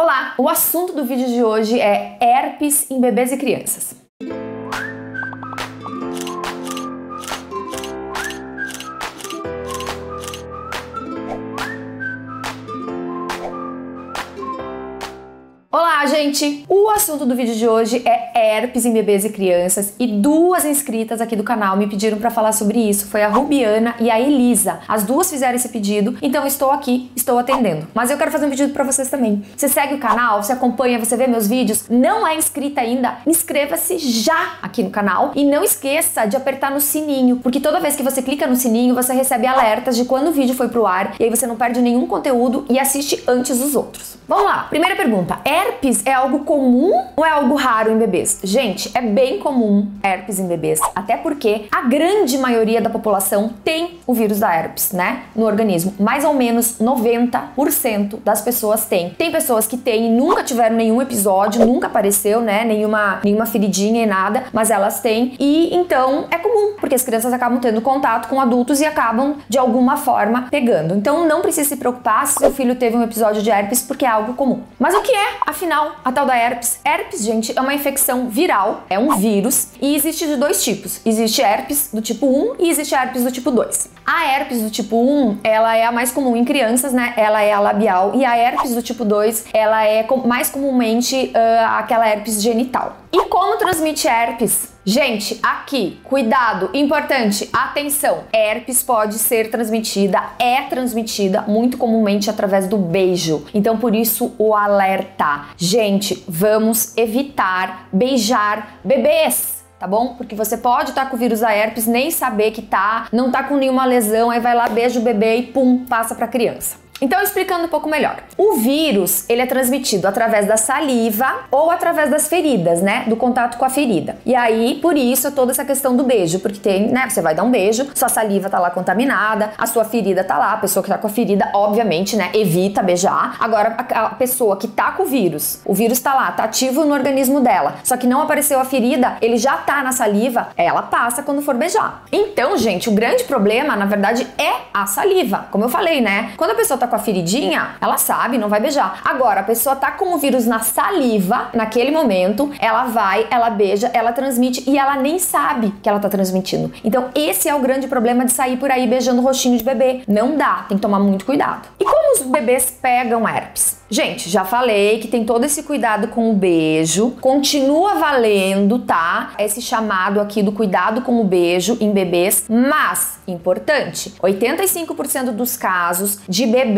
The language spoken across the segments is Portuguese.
Olá! O assunto do vídeo de hoje é herpes em bebês e crianças. Gente! O assunto do vídeo de hoje é herpes em bebês e crianças e duas inscritas aqui do canal me pediram para falar sobre isso. Foi a Rubiana e a Elisa. As duas fizeram esse pedido, então estou aqui, estou atendendo. Mas eu quero fazer um pedido para vocês também. Você segue o canal, você acompanha, você vê meus vídeos, não é inscrita ainda? Inscreva-se já aqui no canal e não esqueça de apertar no sininho, porque toda vez que você clica no sininho, você recebe alertas de quando o vídeo foi pro ar e aí você não perde nenhum conteúdo e assiste antes dos outros. Vamos lá. Primeira pergunta: herpes é algo comum ou é algo raro em bebês? Gente, é bem comum herpes em bebês, até porque a grande maioria da população tem o vírus da herpes, né, no organismo. Mais ou menos 90% das pessoas têm. Tem pessoas que têm e nunca tiveram nenhum episódio, nunca apareceu, né, nenhuma nenhuma feridinha e nada, mas elas têm e então é comum, porque as crianças acabam tendo contato com adultos e acabam de alguma forma pegando. Então não precisa se preocupar se seu filho teve um episódio de herpes, porque é algo comum. Mas o que é, afinal, a tal da herpes? Herpes, gente, é uma infecção viral, é um vírus e existe de dois tipos. Existe herpes do tipo 1 e existe herpes do tipo 2. A herpes do tipo 1, ela é a mais comum em crianças, né? Ela é a labial e a herpes do tipo 2, ela é mais comumente uh, aquela herpes genital. E como transmite herpes? Gente, aqui, cuidado, importante, atenção. Herpes pode ser transmitida, é transmitida muito comumente através do beijo. Então, por isso, o alerta. Gente, vamos evitar beijar bebês tá bom? Porque você pode estar tá com o vírus da herpes, nem saber que tá, não tá com nenhuma lesão, aí vai lá, beija o bebê e pum, passa pra criança. Então, explicando um pouco melhor. O vírus, ele é transmitido através da saliva ou através das feridas, né? Do contato com a ferida. E aí, por isso, toda essa questão do beijo, porque tem, né? Você vai dar um beijo, sua saliva tá lá contaminada, a sua ferida tá lá, a pessoa que tá com a ferida, obviamente, né? Evita beijar. Agora, a, a pessoa que tá com o vírus, o vírus tá lá, tá ativo no organismo dela, só que não apareceu a ferida, ele já tá na saliva, ela passa quando for beijar. Então, gente, o grande problema, na verdade, é a saliva. Como eu falei, né? Quando a pessoa tá com a feridinha, ela sabe, não vai beijar. Agora, a pessoa tá com o vírus na saliva, naquele momento, ela vai, ela beija, ela transmite e ela nem sabe que ela tá transmitindo. Então, esse é o grande problema de sair por aí beijando o rostinho de bebê. Não dá, tem que tomar muito cuidado. E como os bebês pegam herpes? Gente, já falei que tem todo esse cuidado com o beijo. Continua valendo, tá? Esse chamado aqui do cuidado com o beijo em bebês, mas importante, 85% dos casos de bebês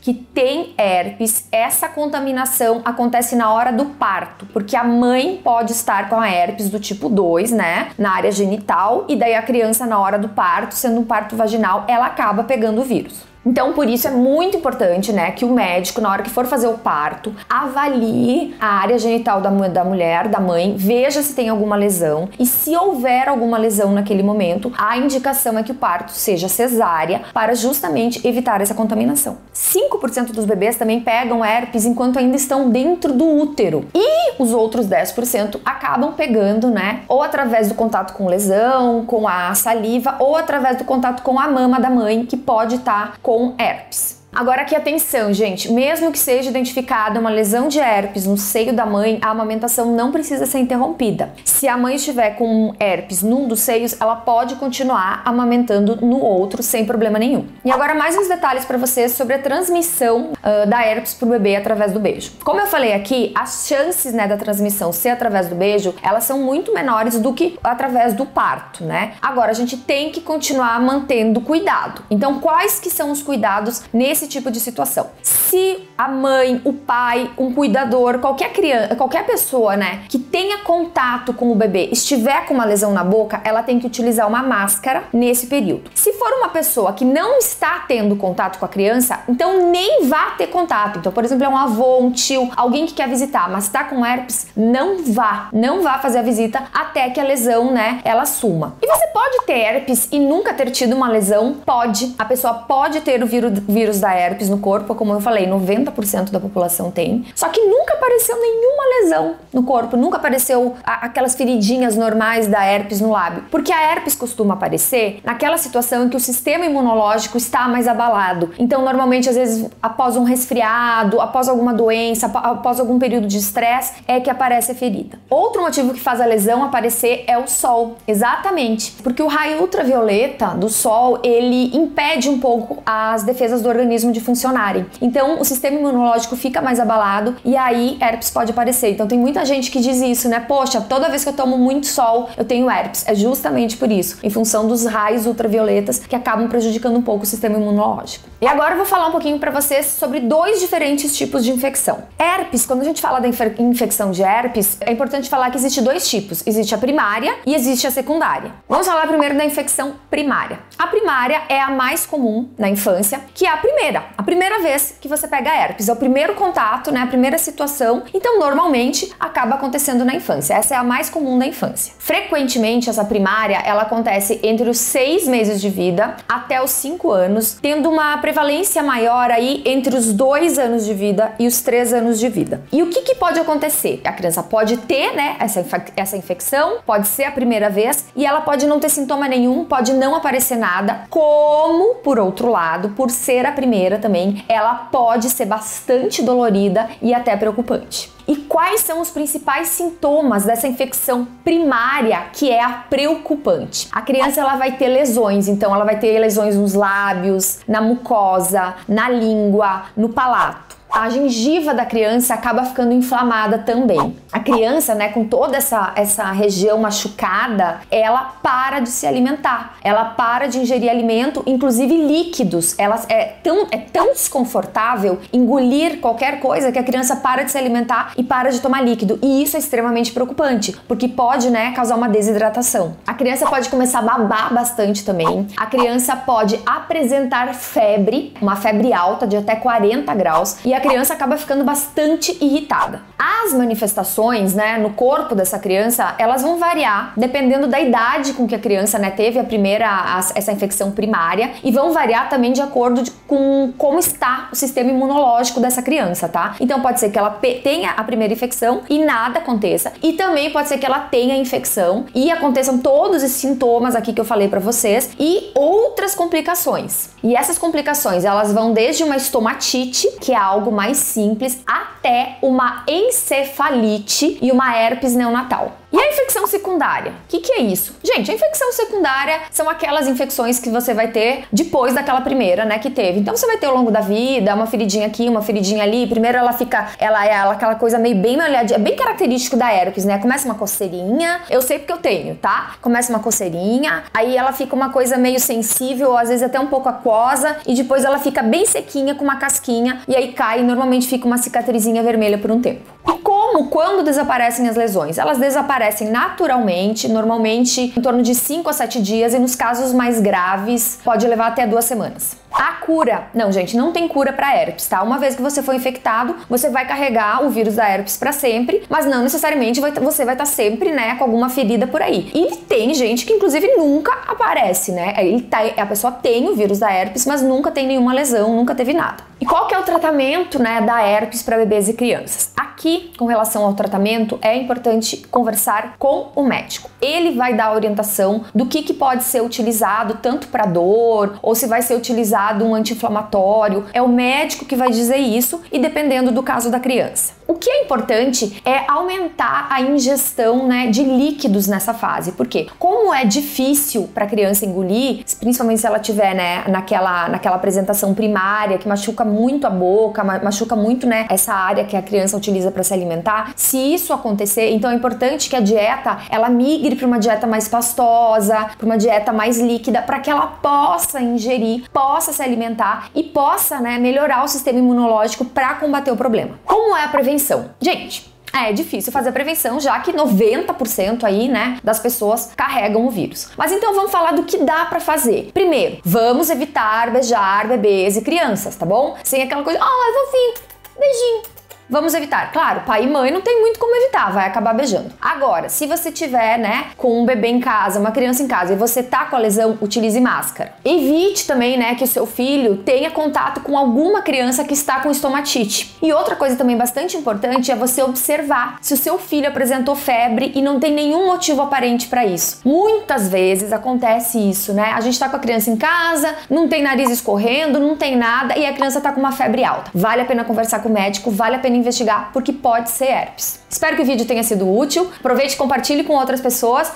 que têm herpes, essa contaminação acontece na hora do parto, porque a mãe pode estar com a herpes do tipo 2, né, na área genital, e daí a criança na hora do parto, sendo um parto vaginal, ela acaba pegando o vírus. Então, por isso é muito importante, né, que o médico, na hora que for fazer o parto, avalie a área genital da, da mulher, da mãe, veja se tem alguma lesão e se houver alguma lesão naquele momento, a indicação é que o parto seja cesárea para justamente evitar essa contaminação. 5% dos bebês também pegam herpes enquanto ainda estão dentro do útero e os outros 10% acabam pegando, né, ou através do contato com lesão, com a saliva ou através do contato com a mama da mãe, que pode estar tá com herpes. Agora aqui atenção, gente, mesmo que seja identificada uma lesão de herpes no seio da mãe, a amamentação não precisa ser interrompida. Se a mãe estiver com herpes num dos seios, ela pode continuar amamentando no outro sem problema nenhum. E agora mais uns detalhes para vocês sobre a transmissão uh, da herpes pro bebê através do beijo. Como eu falei aqui, as chances né, da transmissão ser através do beijo, elas são muito menores do que através do parto, né? Agora a gente tem que continuar mantendo cuidado. Então, quais que são os cuidados nesse esse tipo de situação. Se a mãe, o pai, um cuidador, qualquer criança, qualquer pessoa, né, que tenha contato com o bebê, estiver com uma lesão na boca, ela tem que utilizar uma máscara nesse período. Se for uma pessoa que não está tendo contato com a criança, então nem vá ter contato. Então, por exemplo, é um avô, um tio, alguém que quer visitar, mas está com herpes, não vá, não vá fazer a visita até que a lesão, né, ela suma. E você pode ter herpes e nunca ter tido uma lesão? Pode. A pessoa pode ter o vírus, vírus herpes no corpo, como eu falei, 90% da população tem. Só que nunca apareceu nenhuma lesão no corpo, nunca apareceu a, aquelas feridinhas normais da herpes no lábio. Porque a herpes costuma aparecer naquela situação em que o sistema imunológico está mais abalado. Então, normalmente, às vezes, após um resfriado, após alguma doença, após algum período de estresse, é que aparece a ferida. Outro motivo que faz a lesão aparecer é o sol. Exatamente. Porque o raio ultravioleta do sol, ele impede um pouco as defesas do organismo de funcionarem. Então, o sistema imunológico fica mais abalado e aí herpes pode aparecer. Então, tem muita gente que diz isso, né? Poxa, toda vez que eu tomo muito sol, eu tenho herpes. É justamente por isso, em função dos raios ultravioletas que acabam prejudicando um pouco o sistema imunológico. E agora eu vou falar um pouquinho para vocês sobre dois diferentes tipos de infecção. Herpes, quando a gente fala da infecção de herpes, é importante falar que existe dois tipos. Existe a primária e existe a secundária. Vamos falar primeiro da infecção primária. A primária é a mais comum na infância, que é a primeira, a primeira vez que você pega herpes, é o primeiro contato, né, a primeira situação. Então, normalmente acaba acontecendo na infância. Essa é a mais comum da infância. Frequentemente, essa primária ela acontece entre os seis meses de vida até os cinco anos, tendo uma prevalência maior aí entre os dois anos de vida e os três anos de vida. E o que, que pode acontecer? A criança pode ter, né, essa, essa infecção, pode ser a primeira vez e ela pode não ter sintoma nenhum, pode não aparecer nada, como, por outro lado, por ser a primeira também, ela pode ser bastante dolorida e até preocupante. E quais são os principais sintomas dessa infecção primária, que é a preocupante? A criança ela vai ter lesões, então ela vai ter lesões nos lábios, na mucosa, na língua, no palato a gengiva da criança acaba ficando inflamada também. A criança, né, com toda essa, essa região machucada, ela para de se alimentar, ela para de ingerir alimento, inclusive líquidos. Ela é tão, é tão desconfortável engolir qualquer coisa que a criança para de se alimentar e para de tomar líquido. E isso é extremamente preocupante, porque pode, né, causar uma desidratação. A criança pode começar a babar bastante também. A criança pode apresentar febre, uma febre alta de até 40 graus, e a criança acaba ficando bastante irritada. As manifestações, né, no corpo dessa criança, elas vão variar dependendo da idade com que a criança, né, teve a primeira a, essa infecção primária e vão variar também de acordo de, com como está o sistema imunológico dessa criança, tá? Então pode ser que ela tenha a primeira infecção e nada aconteça, e também pode ser que ela tenha a infecção e aconteçam todos esses sintomas aqui que eu falei para vocês e outras complicações. E essas complicações, elas vão desde uma estomatite, que é algo mais simples até uma encefalite e uma herpes neonatal. E a infecção secundária? O que, que, é isso? Gente, a infecção secundária são aquelas infecções que você vai ter depois daquela primeira, né, que teve. Então você vai ter ao longo da vida uma feridinha aqui, uma feridinha ali. Primeiro ela fica, ela é ela, aquela coisa meio bem molhadinha, bem característico da herpes, né? Começa uma coceirinha, eu sei porque eu tenho, tá? Começa uma coceirinha, aí ela fica uma coisa meio sensível, às vezes até um pouco aquosa, e depois ela fica bem sequinha com uma casquinha, e aí cai e normalmente fica uma cicatrizinha vermelha por um tempo. Como, quando desaparecem as lesões? Elas desaparecem naturalmente, normalmente em torno de 5 a 7 dias, e nos casos mais graves pode levar até duas semanas. A cura. Não, gente, não tem cura para herpes, tá? Uma vez que você foi infectado, você vai carregar o vírus da herpes para sempre, mas não necessariamente vai, você vai estar tá sempre, né, com alguma ferida por aí. E tem gente que inclusive nunca aparece, né? Ele tá, a pessoa tem o vírus da herpes, mas nunca tem nenhuma lesão, nunca teve nada. E qual que é o tratamento, né, da herpes para bebês e crianças? Aqui, com relação ao tratamento, é importante conversar com o médico. Ele vai dar a orientação do que, que pode ser utilizado tanto para dor ou se vai ser utilizado dado um anti-inflamatório. É o médico que vai dizer isso e dependendo do caso da criança. O que é importante é aumentar a ingestão né, de líquidos nessa fase, porque como é difícil para a criança engolir, principalmente se ela tiver né, naquela, naquela apresentação primária que machuca muito a boca, machuca muito né, essa área que a criança utiliza para se alimentar, se isso acontecer, então é importante que a dieta ela migre para uma dieta mais pastosa, para uma dieta mais líquida, para que ela possa ingerir, possa se alimentar e possa né, melhorar o sistema imunológico para combater o problema. Como é a prevenção? Gente, é difícil fazer prevenção, já que 90% aí, né, das pessoas carregam o vírus. Mas então vamos falar do que dá para fazer. Primeiro, vamos evitar beijar bebês e crianças, tá bom? Sem aquela coisa, ah, oh, eu vou vir, beijinho, Vamos evitar. Claro, pai e mãe não tem muito como evitar, vai acabar beijando. Agora, se você tiver, né, com um bebê em casa, uma criança em casa e você tá com a lesão, utilize máscara. Evite também, né, que o seu filho tenha contato com alguma criança que está com estomatite. E outra coisa também bastante importante é você observar se o seu filho apresentou febre e não tem nenhum motivo aparente para isso. Muitas vezes acontece isso, né? A gente tá com a criança em casa, não tem nariz escorrendo, não tem nada e a criança tá com uma febre alta. Vale a pena conversar com o médico, vale a investigar porque pode ser herpes. Espero que o vídeo tenha sido útil. Aproveite e compartilhe com outras pessoas.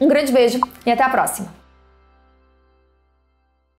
Um grande beijo e até a próxima!